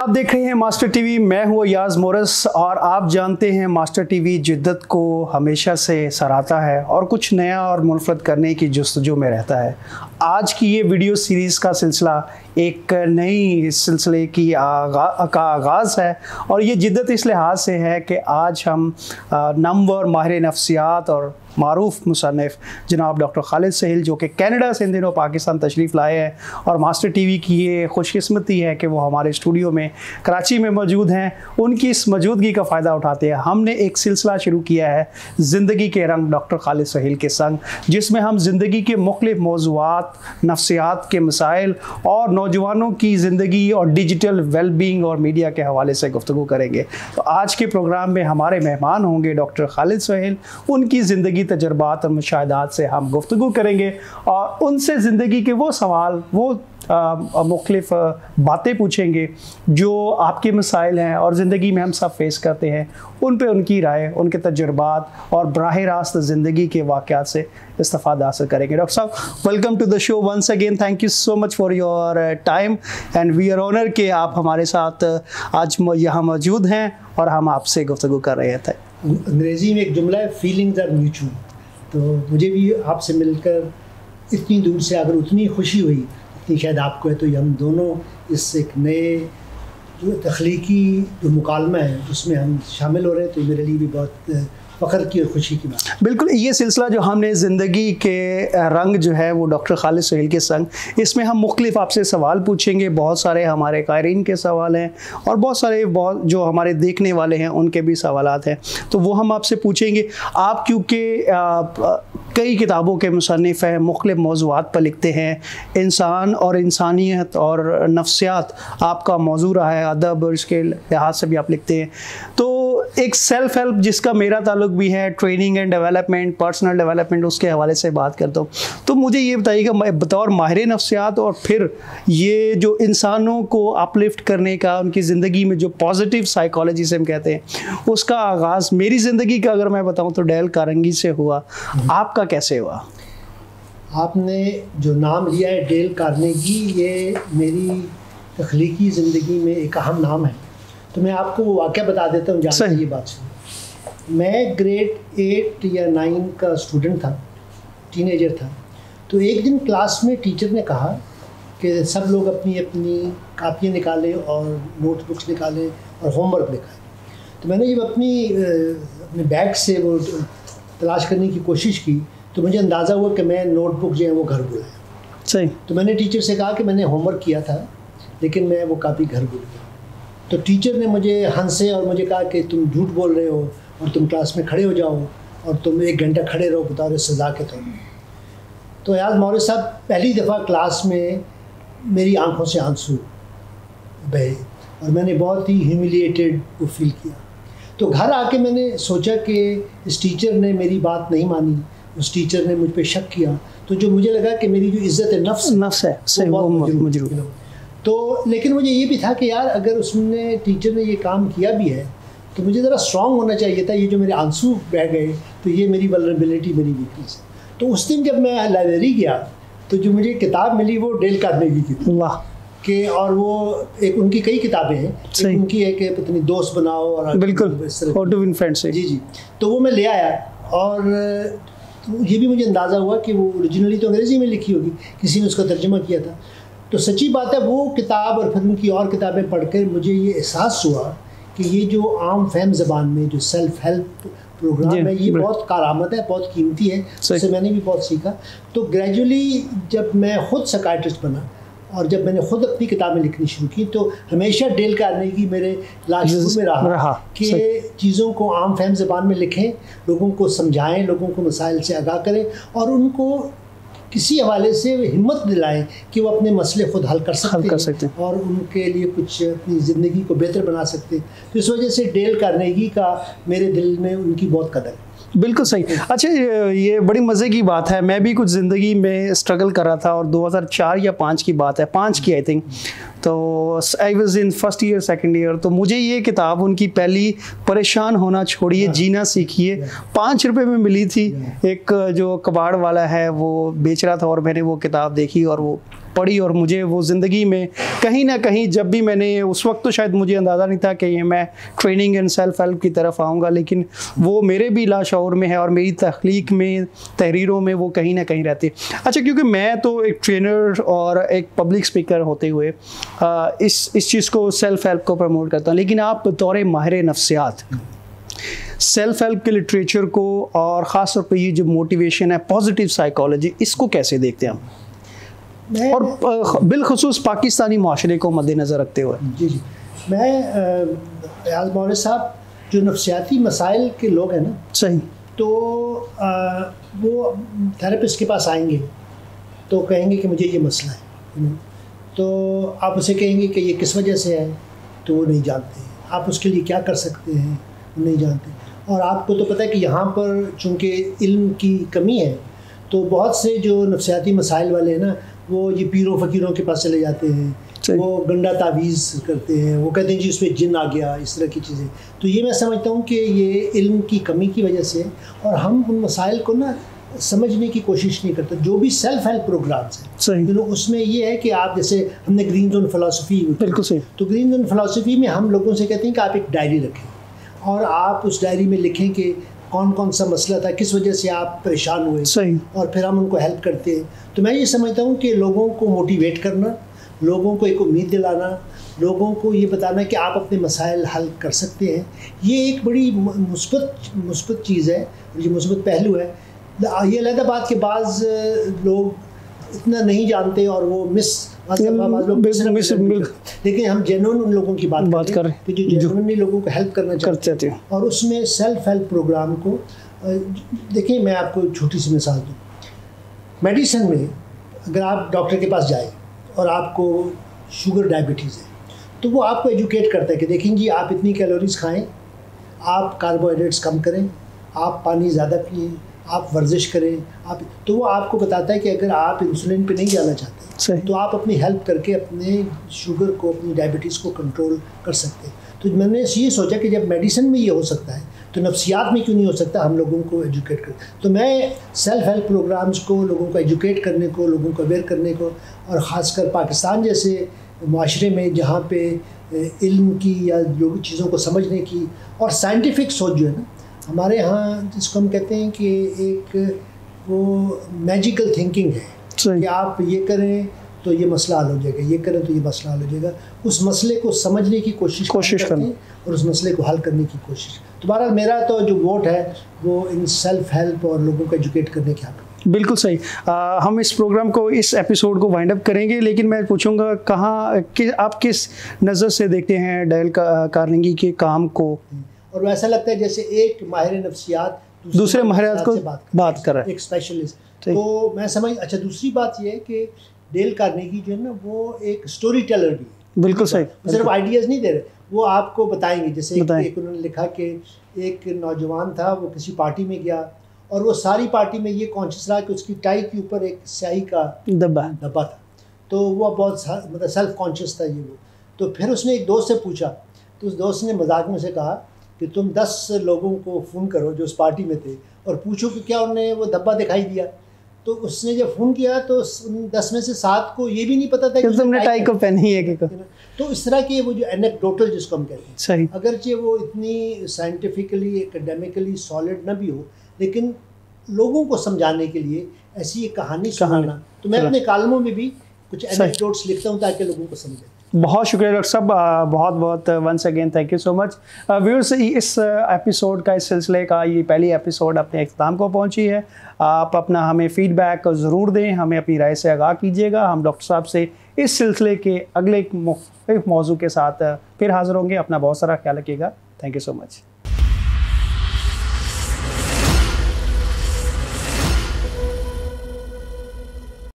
आप देख रहे हैं मास्टर टीवी, मैं हूँ याज मोरस और आप जानते हैं मास्टर टीवी जिद्दत को हमेशा से सराहता है और कुछ नया और मुनफरद करने की जस्तजू में रहता है। आज की ये वीडियो सीरीज़ का सिलसिला एक नई सिलसिले की आगा, का आगाज़ है और ये जिद्दत इस लिहाज से है कि आज हम नंबर माहिर नफ्सियात और मरूफ मुसनफ़ जनाब डॉक्टर खालिद सहेल जो कि कनाडा से इन दिनों पाकिस्तान तशरीफ़ लाए हैं और मास्टर टीवी की ये खुशकस्मती है कि वो हमारे स्टूडियो में कराची में मौजूद हैं। उनकी इस मौजूदगी का फ़ायदा उठाते हैं। हमने एक सिलसिला शुरू किया है ज़िंदगी के रंग डॉक्टर खालिद सहेल के संग जिसमें हम ज़िंदगी के मुख्तफ मौजूद नफ्सियात के मसाइल और नौजवानों की ज़िंदगी और डिजिटल वेलबींग और मीडिया के हवाले से गुफ्तु करेंगे। तो आज के प्रोग्राम में हमारे मेहमान होंगे डॉक्टर खालिद सहेल। उनकी ज़िंदगी तजर्बात और मुशाहदात से हम गुफ्तु करेंगे और उनसे ज़िंदगी के वो सवाल, वो मुख्तफ बातें पूछेंगे जो आपके मसाइल हैं और ज़िंदगी में हम सब फेस करते हैं। उन पर उनकी राय, उनके तजर्बात और बरह रास्त ज़िंदगी के वाक़ से इस्तफ़ाद हासिल करेंगे। डॉक्टर साहब welcome to the show once again thank you so much for your time and we are honour के आप हमारे साथ आज यहाँ मौजूद हैं और हम आपसे गुफ्तु कर रहे थे। अंग्रेज़ी में एक जुमला है फीलिंग्स आर म्यूचुअल तो मुझे भी आपसे मिलकर इतनी दूर से अगर उतनी खुशी हुई इतनी शायद आपको है तो हम दोनों इस एक नए जो तख्लीकी जो मुकालमा है, उसमें हम शामिल हो रहे हैं तो मेरे लिए भी बहुत फ़ख्र की और खुशी की बात बिल्कुल, ये सिलसिला जो हमने ज़िंदगी के रंग जो है वो डॉक्टर खालिद सहेल के संग, इसमें हम मुख्तलिफ़ आपसे सवाल पूछेंगे, बहुत सारे हमारे कायरीन के सवाल हैं, और बहुत सारे बहुत जो हमारे देखने वाले हैं, उनके भी सवाल हैं तो वो हम आपसे पूछेंगे। आप, क्योंकि कई किताबों के मुसनफ़ हैं मुख्त मौजूद पर लिखते हैं, इंसान और इंसानियत और नफ्सियात आपका मौजू रहा है, अदब और इसके लिहाज से भी आप लिखते हैं। तो एक सेल्फ हेल्प जिसका मेरा ताल्लुक भी है training and development personal development उसके हवाले से बात करता हूँ। तो मुझे ये बताइएगा बतौर माहिर नफ्सियात और फिर ये जो इंसानों को अपलिफ्ट करने का, उनकी ज़िंदगी में जो पॉजिटिव साइकोलॉजी से हम कहते हैं, उसका आगाज़ मेरी ज़िंदगी का अगर मैं बताऊँ तो डेल कारंगी से हुआ। आपका कैसे हुआ? आपने जो नाम लिया है डेल कार्नेगी ये मेरी तख्लीकी ज़िंदगी में एक अहम नाम है। तो मैं आपको वो वाक्य बता देता हूँ जहाँ ये बात सुन। मैं ग्रेड एट या नाइन का स्टूडेंट था टीनेजर था। तो एक दिन क्लास में टीचर ने कहा कि सब लोग अपनी अपनी कापियाँ निकालें और नोटबुक्स निकालें और होमवर्क लिखाएँ तो मैंने जब अपनी अपने बैग से वो तलाश करने की कोशिश की तो मुझे अंदाज़ा हुआ कि मैं नोटबुक जो है वो घर बुलाया। सही। तो मैंने टीचर से कहा कि मैंने होमवर्क किया था लेकिन मैं वो कापी घर भूल गया तो टीचर ने मुझे हंसे और मुझे कहा कि तुम झूठ बोल रहे हो और तुम क्लास में खड़े हो जाओ और तुम एक घंटा खड़े रहो बता रहे सज़ा के तौर तो याद मौर्य साहब पहली दफ़ा क्लास में मेरी आँखों से आँसू बहे और मैंने बहुत ही ह्यूमिलिएटेड वो फील किया। तो घर आके मैंने सोचा कि इस टीचर ने मेरी बात नहीं मानी उस टीचर ने मुझ पर शक किया। तो जो मुझे लगा कि मेरी जो इज़्ज़त है नफ्स नफ्स है सही वो मजरूर तो लेकिन मुझे ये भी था कि यार अगर उसने टीचर ने ये काम किया भी है तो मुझे ज़रा स्ट्रॉन्ग होना चाहिए था ये जो मेरे आँसू बह गए तो ये मेरी वलरेबिलिटी मेरी वीकनेस है तो उस दिन जब मैं लाइब्रेरी गया तो जो मुझे किताब मिली वो डेल कार्नेगी की थी। वाह। के और वो एक उनकी कई किताबें हैं। एक उनकी एक पत्नी दोस्त बनाओ और बिल्कुल। जी जी। तो वो मैं ले आया और तो ये भी मुझे अंदाज़ा हुआ कि वो ओरिजिनली तो अंग्रेज़ी में लिखी होगी किसी ने उसका तर्जमा किया था। तो सच्ची बात है वो किताब और फिर उनकी और किताबें पढ़कर मुझे ये एहसास हुआ कि ये जो आम फैम ज़बान में जो सेल्फ हेल्प प्रोग्राम है ये बहुत कारामद है बहुत कीमती है। उससे मैंने भी बहुत सीखा। तो ग्रेजुअली जब मैं ख़ुद सकाइट्रिस्ट बना और जब मैंने खुद अपनी किताबें लिखनी शुरू की तो हमेशा डेल करने की मेरे लाशुर में रहा, रहा। कि चीज़ों को आम फहम ज़बान में लिखें लोगों को समझाएँ लोगों को मसाइल से आगाह करें और उनको किसी हवाले से हिम्मत दिलाएँ कि वो अपने मसले खुद हल कर सकते, हल कर सकते हैं। और उनके लिए कुछ अपनी ज़िंदगी को बेहतर बना सकते हैं। तो इस वजह से डेल कार्नेगी का मेरे दिल में उनकी बहुत कदर है। बिल्कुल सही। अच्छा ये बड़ी मज़े की बात है। मैं भी कुछ ज़िंदगी में स्ट्रगल कर रहा था और 2004 या पाँच की बात है। पाँच की आई थिंक तो I was in first year second year तो मुझे ये किताब उनकी पहली परेशान होना छोड़िए हाँ। जीना सीखिए। पाँच रुपए में मिली थी। एक जो कबाड़ वाला है वो बेच रहा था और मैंने वो किताब देखी और वो पड़ी और मुझे वो ज़िंदगी में कहीं ना कहीं जब भी मैंने उस वक्त तो शायद मुझे अंदाज़ा नहीं था कि ये मैं ट्रेनिंग एंड सेल्फ हेल्प की तरफ़ आऊँगा, लेकिन वो मेरे भी लाशौर में है और मेरी तख्लीक में, तहरीरों में वो कहीं ना कहीं रहती है। अच्छा क्योंकि मैं तो एक ट्रेनर और एक पब्लिक स्पीकर होते हुए इस इस चीज़ को सेल्फ हेल्प को प्रमोट करता हूँ। लेकिन आप बतौर माहिर नफ्सियात सेल्फ हेल्प के लिटरेचर को और ख़ास तौर पे ये जो मोटिवेशन है पॉजिटिव साइकोलॉजी इसको कैसे देखते हैं हम? और बिलखसूस पाकिस्तानी माशरे को मद्देनज़र रखते हुए। जी जी। मैं याज मौर्य साहब जो नफसियाती मसाइल के लोग हैं ना सही। तो आ, वो थेरेपिस्ट के पास आएँगे तो कहेंगे कि मुझे ये मसला है तो आप उसे कहेंगे कि ये किस वजह से है तो वो नहीं जानते। आप उसके लिए क्या कर सकते हैं नहीं जानते। और आपको तो पता है कि यहाँ पर चूँकि इल्म की कमी है तो बहुत से जो नफसियाती मसाइल वाले हैं ना वो ये पीरों फ़कीरों के पास चले जाते हैं। वो गंडा तावीज़ करते हैं वो कहते हैं जी उसमें जिन आ गया इस तरह की चीज़ें। तो ये मैं समझता हूँ कि ये इल्म की कमी की वजह से और हम उन मसाइल को ना समझने की कोशिश नहीं करते जो भी सेल्फ हेल्प प्रोग्राम्स हैं तो उसमें ये है कि आप जैसे हमने ग्रीन जोन फिलासफी बिल्कुल सही। तो ग्रीन जोन फिलासफी में हम लोगों से कहते हैं कि आप एक डायरी रखें और आप उस डायरी में लिखें कि कौन कौन सा मसला था किस वजह से आप परेशान हुए? सही। और फिर हम उनको हेल्प करते हैं। तो मैं ये समझता हूँ कि लोगों को मोटिवेट करना लोगों को एक उम्मीद दिलाना लोगों को ये बताना कि आप अपने मसाइल हल कर सकते हैं। ये एक बड़ी मुस्बत मुस्बत चीज़ है ये मुस्बत पहलू है। ये अलहदा बात के बाद लोग इतना नहीं जानते और वो मिस लेकिन हम जेनुअन उन लोगों की बात बात कर। रहे हैं जो। जेनुअनली लोगों को हेल्प करना चाहते हैं। और उसमें सेल्फ हेल्प प्रोग्राम को देखिए मैं आपको छोटी सी मिसाल दूँ। मेडिसिन में अगर आप डॉक्टर के पास जाए और आपको शुगर डायबिटीज़ है तो वो आपको एजुकेट करता है कि देखें जी आप इतनी कैलोरीज खाएँ आप कार्बोहाइड्रेट्स कम करें आप पानी ज़्यादा पिए आप वर्जिश करें आप तो वो आपको बताता है कि अगर आप इंसुलिन पे नहीं जाना चाहते तो आप अपनी हेल्प करके अपने शुगर को अपनी डायबिटीज़ को कंट्रोल कर सकते हैं। तो मैंने ये सोचा कि जब मेडिसिन में ये हो सकता है तो नफ्सियात में क्यों नहीं हो सकता हम लोगों को एजुकेट कर? तो मैं सेल्फ हेल्प प्रोग्राम्स को लोगों को एजुकेट करने को लोगों को अवेयर करने को और ख़ासकर पाकिस्तान जैसे माशरे में जहाँ पे इल्म की या जो चीज़ों को समझने की और साइंटिफिक सोच जो है ना हमारे यहाँ जिसको हम कहते हैं कि एक वो मैजिकल थिंकिंग है कि आप ये करें तो ये मसला हल हो जाएगा ये करें तो ये मसला हल हो जाएगा। उस मसले को समझने की कोशिश कोशिश करनी। और उस मसले को हल करने की कोशिश। तो बहरहाल मेरा तो जो वोट है वो इन सेल्फ हेल्प और लोगों को एजुकेट करने के हक बिल्कुल सही। आ, हम इस प्रोग्राम को इस एपिसोड को वाइंड अप करेंगे लेकिन मैं पूछूँगा कहाँ कि आप किस नज़र से देखते हैं डेल का, कार्नेगी के काम को? और वैसा लगता है जैसे एक माहिर नफ्सियात दूसरे माहिर को बात, कर, बात कर रहा है। एक स्पेशलिस्ट तो मैं समझ अच्छा दूसरी बात यह है कि डेल कार्नेगी जो है ना वो एक स्टोरी टेलर भी है। बिल्कुल सही सिर्फ़ आइडियाज़ नहीं दे रहे वो आपको बताएँगे। जैसे एक उन्होंने लिखा कि एक नौजवान था वो किसी पार्टी में गया और वो सारी पार्टी में ये कॉन्शियस रहा कि उसकी टाई के ऊपर एक स्याही का डब्बा डब्बा था। तो वो बहुत मतलब सेल्फ कॉन्शियस था ये वो तो फिर उसने एक दोस्त से पूछा तो उस दोस्त ने मज़ाक में से कहा कि तुम दस लोगों को फ़ोन करो जो उस पार्टी में थे और पूछो कि क्या उन्हें वो धब्बा दिखाई दिया। तो उसने जब फ़ोन किया तो उन दस में से सात को ये भी नहीं पता था कि तुमने टाई को पहनी है कि तो इस तरह के वो जो एनेक्डोटल जिसको हम कहते हैं सही। अगरचे वो इतनी साइंटिफिकली एकेडमिकली सॉलिड ना भी हो लेकिन लोगों को समझाने के लिए ऐसी एक कहानी सुनाना। तो मैं अपने कालमों में भी कुछ एनेक्डोट्स लिखता हूँ ताकि लोगों को समझे। बहुत शुक्रिया, डॉक्टर साहब। बहुत बहुत once again thank you so much viewers इस एपिसोड का, इस सिलसिले का, ये पहली एपिसोड अपने अख्ताम को पहुँची है। आप अपना हमें फीडबैक ज़रूर दें, हमें अपनी राय से आगाह कीजिएगा। हम डॉक्टर साहब से इस सिलसिले के अगले मौजू के साथ फिर हाज़िर होंगे। अपना बहुत सारा ख्याल रखिएगा। Thank you so much